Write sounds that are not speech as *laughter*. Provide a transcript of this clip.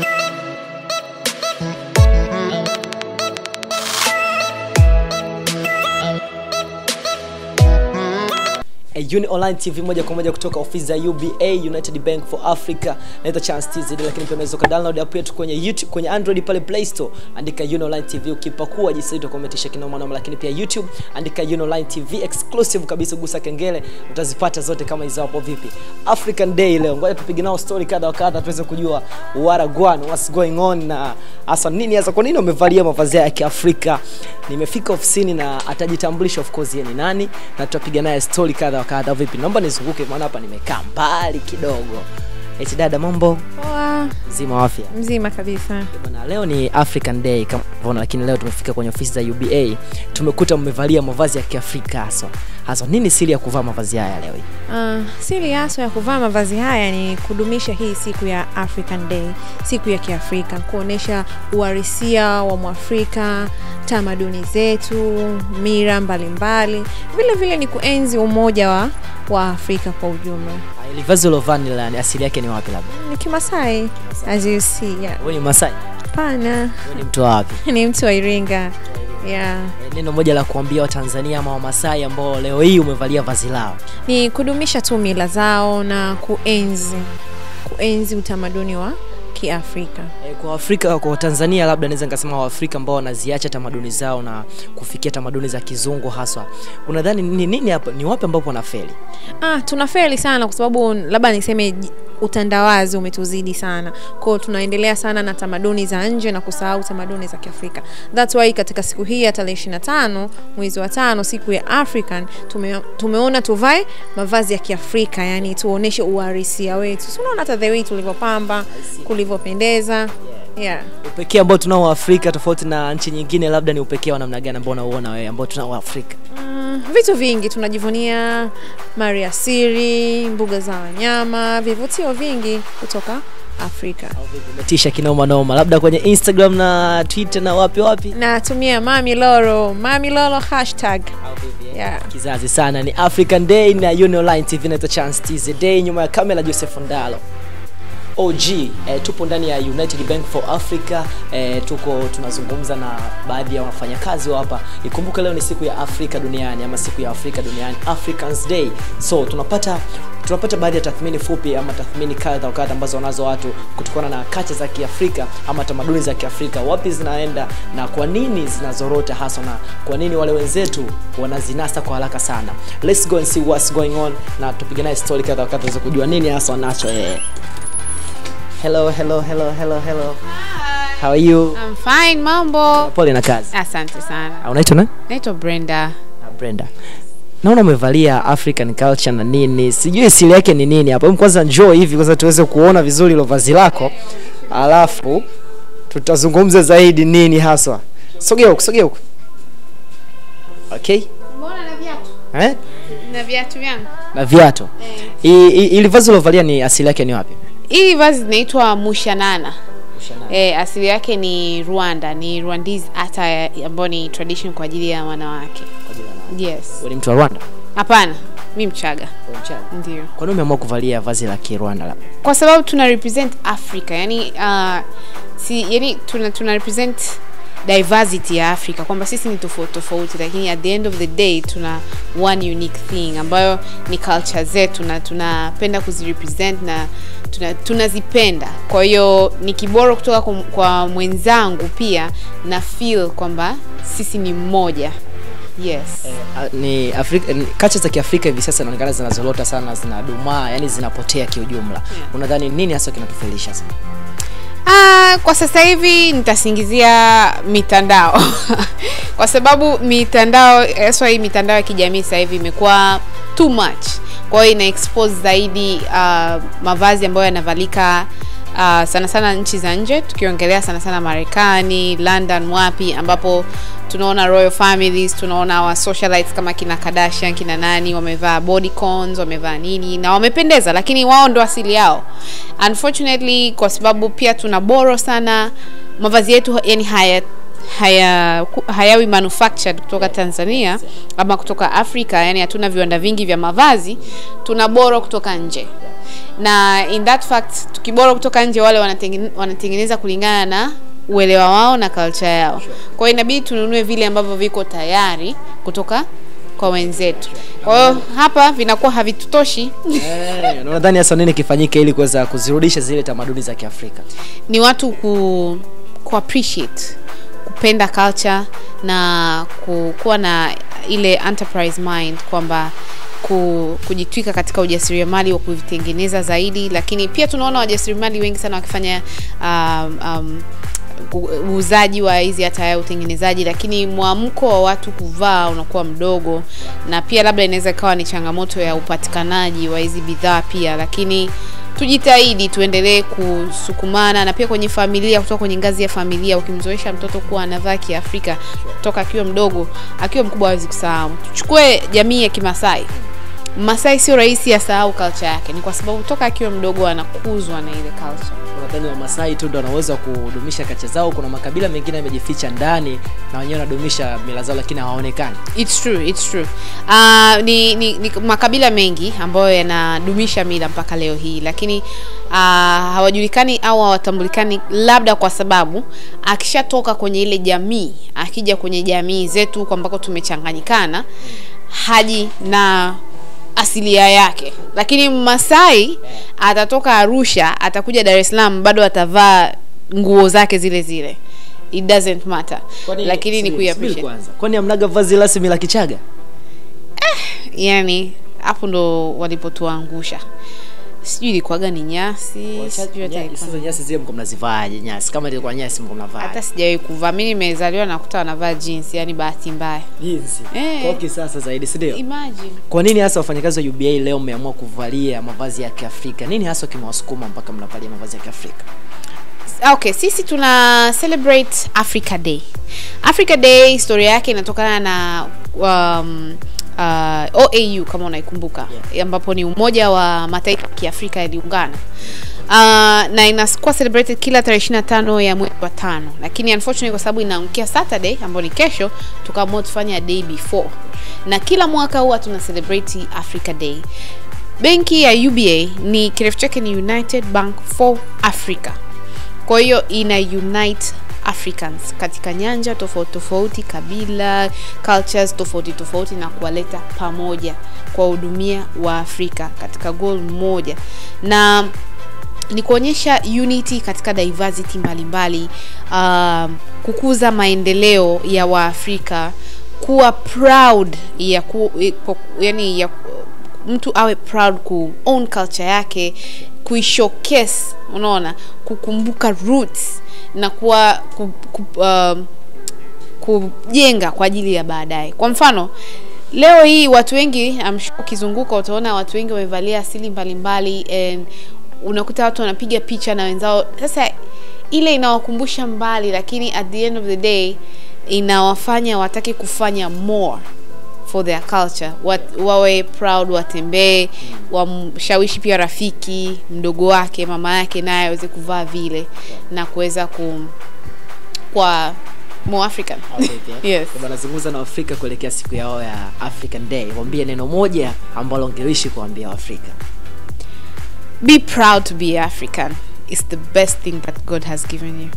Eh, Uni Online TV moja kwa moja kutoka ofisi za UBA United Bank for Africa. Naitwa Chance TZ, lakini pia unaweza download app yetu kwenye YouTube, kwenye Android pale Play Store, andika Uni Online TV ukipakua jinsi utakometisha kinoma noma, lakini pia YouTube andika Uni Online TV exclusive kabisa, gusa kengele utazipata zote kama hizo hapo. Vipi African Day leo, ngoja tupige nao story kadha wa kadha tuweze kujua waragwan what's going on na hasa nini hasa, kwa nini wamevalia mavazi ya Kiafrika. Nimefika ofisini na atajitambulisha of course yeye ni nani, na tutapiga naye story kadha wa kadha. Vipi, naomba nizunguke, maana hapa nimekaa mbali kidogo. Eti dada, mambo Poa, mzima afya? mzima kabisa. Bwana, leo ni African Day kama unavyoona, lakini leo tumefika kwenye ofisi za UBA, tumekuta mmevalia mavazi ya Kiafrika haswa haswa. Nini siri ya kuvaa mavazi haya leo hii? Uh, siri haswa ya kuvaa mavazi haya ni kudumisha hii siku ya African Day, siku ya Kiafrika, kuonesha uharisia wa Mwafrika, tamaduni zetu, mira mbalimbali. Vile vile ni kuenzi umoja wa, wa Afrika kwa ujumla. Ah, lovani vazi ulovaa la- ni asili yake ni wapi? Labda Ni Kimasai as you see. Yeah. wewe ni Masai, Pana wewe ni mtu wa wapi? *laughs* ni mtu wa Iringa. Yeah. Eh, Neno moja la kuambia Watanzania ama Wamasai ambao leo hii umevalia vazi lao. Ni kudumisha tu mila zao na kuenzi kuenzi utamaduni wa Kiafrika. Eh, Kwa Afrika, kwa Tanzania labda naweza nikasema Waafrika ambao wanaziacha tamaduni zao na kufikia tamaduni za kizungu haswa, unadhani ni nini hapa, ni wapi ambapo wanafeli? Ah, tunafeli sana kwa sababu labda niseme utandawazi umetuzidi sana kwao, tunaendelea sana na tamaduni za nje na kusahau tamaduni za Kiafrika. That's why katika siku hii ya tarehe 25 mwezi wa tano, siku ya African, tume, tumeona tuvae mavazi ya Kiafrika, yani tuoneshe uharisia wetu. Unaona hata the way tulivyopamba, kulivyopendeza. Yeah. Upekee ambao tunao Afrika tofauti na nchi nyingine, labda ni upekee wa namna gani ambao unauona wewe ambao tunao Afrika? Mm, vitu vingi tunajivunia mali asili, mbuga za wanyama, vivutio vingi kutoka Afrika. Umetisha kinoma noma, labda kwenye Instagram na Twitter na wapi wapi? Natumia Mami Loro, Mami Loro hashtag. Yeah. Kizazi sana ni African Day na Uni Online TV na Chance TZ Day, nyuma ya kamera Joseph Ndalo. OG eh, tupo ndani ya United Bank for Africa eh, tuko tunazungumza na baadhi ya wafanyakazi wa hapa. Ikumbuke leo ni siku ya Afrika duniani ama siku ya Afrika duniani, Africans Day. So tunapata tunapata baadhi ya tathmini fupi ama tathmini kadha wa kadha ambazo wanazo watu kutokana na kacha za Kiafrika ama tamaduni za Kiafrika, wapi zinaenda na kwa nini zinazorota hasa, na kwa nini wale wenzetu wanazinasa kwa haraka sana. Let's go and see what's going on, na tupige naye story kadha wa kadha za kujua nini hasa wanacho eh. Hello, hello, hello, hello, hello. Hi. How are you? I'm fine, mambo. Pole na kazi. Asante sana. Ah, Unaitwa nani? Naitwa Brenda. Ah, Brenda. Naona umevalia African culture na nini, sijui siri yake ni nini hapa. Hebu Kwanza njoo hivi kwanza tuweze kuona vizuri ilo vazi lako, alafu tutazungumza zaidi nini haswa. Sogea huko, sogea huko. Okay? Mbona na viatu? Eh? Na viatu vyangu. Na viatu. hii eh. Ili vazi ulovalia ni asili yake ni wapi? Hili vazi inaitwa mushanana. E, asili yake ni Rwanda, ni Rwandese hata ambayo ni tradition kwa ajili ya wanawake. Yes. Wewe ni mtu wa Rwanda? Hapana, mi Mchaga. Ndio. Kwa nini umeamua kuvalia vazi la Kirwanda labda? Kwa sababu tuna represent Africa, yani uh, si yani tuna, tuna represent diversity ya Afrika kwamba sisi ni tofauti tofauti, lakini at the end of the day tuna one unique thing ambayo ni culture zetu na tunapenda kuzirepresent na tuna- tunazipenda. Kwa hiyo ni kiboro kutoka kwa, kwa mwenzangu pia na feel kwamba sisi ni mmoja. Yes. Eh, ni Afrika kacha za Kiafrika hivi sasa inaonekana zinazorota sana, zinadumaa, yani zinapotea kiujumla. Yeah. Unadhani nini hasa kinatufelisha sana? Ah, kwa sasa hivi nitasingizia mitandao. *laughs* Kwa sababu mitandao haswa hii mitandao ya kijamii sasa hivi imekuwa too much. Kwa hiyo ina expose zaidi uh, mavazi ambayo yanavalika uh, sana sana nchi za nje tukiongelea sana sana marekani london wapi ambapo tunaona royal families tunaona wa socialites kama kina Kardashian kina nani wamevaa bodycons wamevaa nini na wamependeza lakini wao ndo asili yao unfortunately kwa sababu pia tuna boro sana mavazi yetu yani haya haya hayawi manufactured kutoka Tanzania ama kutoka Afrika, yani hatuna viwanda vingi vya mavazi, tuna boro kutoka nje. Na in that fact tukibora kutoka nje wale wanatengeneza, wanatengeneza kulingana na uelewa wao na culture yao. Kwa hiyo inabidi tununue vile ambavyo viko tayari kutoka kwa wenzetu. Kwa hiyo hapa vinakuwa havitutoshi. Eh, na unadhani hasa nini kifanyike ili kuweza kuzirudisha zile tamaduni za kiafrika? Ni watu ku, ku appreciate kupenda culture na kuwa na ile enterprise mind kwamba kujitwika katika ujasiriamali wa kuvitengeneza zaidi. Lakini pia tunaona wajasiriamali wengi sana wakifanya um, um, uuzaji wa hizi hata ya utengenezaji. Lakini mwamko wa watu kuvaa unakuwa mdogo. Na pia labda inaweza ikawa ni changamoto ya upatikanaji wa hizi bidhaa pia. Lakini tujitahidi tuendelee kusukumana na pia kwenye familia kutoka kwenye ngazi ya familia. Ukimzoesha mtoto kuwa anavaa kiafrika toka akiwa mdogo akiwa mkubwa hawezi kusahau. Tuchukue jamii ya kimasai. Masai sio rahisi asahau culture yake. Ni kwa sababu toka akiwa mdogo anakuzwa na ile culture unadhani wamasai tu ndo wanaweza kudumisha kacha zao kuna makabila mengine yamejificha ndani na wenyewe wanadumisha mila zao lakini hawaonekani It's true, it's true. Uh, ni, ni, ni makabila mengi ambayo yanadumisha mila mpaka leo hii lakini uh, hawajulikani au hawatambulikani labda kwa sababu akishatoka kwenye ile jamii akija kwenye jamii zetu ambako tumechanganyikana haji na asilia yake. Lakini masai atatoka arusha atakuja dar es salaam bado atavaa nguo zake zile zile. It doesn't matter. Kwani- lakini ni kwanza. Kwani amnaga vazi rasmi la kichaga? Eh, yani hapo ndo walipotuangusha sijui ilikuwaga ni nyasi nyasi zile mko mnazivaaje nyasi. Kama ilikuwa nyasi mko mnavaa. Hata sijawahi kuvaa. Mi nimezaliwa nakuta wanavaa jeans yani bahati mbaya. Jeans? Eh. kwa kisasa zaidi si ndio? Imagine. Kwa nini hasa wafanyakazi wa uba leo mmeamua kuvalia mavazi ya kiafrika? Nini hasa kimewasukuma mpaka mnavalia mavazi ya kiafrika? Okay sisi tuna celebrate africa day. Africa day historia yake inatokana na um, uh, oau kama unaikumbuka Yeah. ambapo ni umoja wa mataifa ya kiafrika yaliungana. Uh, na inakuwa celebrated kila tarehe 25 ya mwezi wa tano. Lakini unfortunately kwa sababu inaangukia saturday ambayo ni kesho tukaamua tufanya day before. Na kila mwaka huwa tuna celebrate africa day. Benki ya uba ni kirefu chake ni united bank for africa. Kwa hiyo ina unite africans katika nyanja tofauti tofauti kabila cultures tofauti tofauti na kuwaleta pamoja kuwahudumia wa afrika katika goal moja. Na ni kuonyesha unity katika diversity mbalimbali uh, kukuza maendeleo ya waafrika kuwa proud ya ku, yani ya mtu awe proud ku own culture yake kuishowcase unaona kukumbuka roots na kuwa ku, ku, uh, kujenga kwa ajili ya baadaye. Kwa mfano leo hii watu wengi ukizunguka utaona watu wengi wamevalia asili mbalimbali and unakuta watu wanapiga picha na wenzao. Sasa ile inawakumbusha mbali lakini at the end of the day inawafanya watake kufanya more for their culture. Wat, wawe proud watembee wamshawishi pia rafiki mdogo wake mama yake naye aweze kuvaa vile na kuweza ku kwa more african. *laughs* *laughs* Yes. wanazungumza na afrika kuelekea siku yao ya african day wambie neno moja ambalo ungeishi kuambia waafrika. Be proud to be african. It's the best thing that god has given you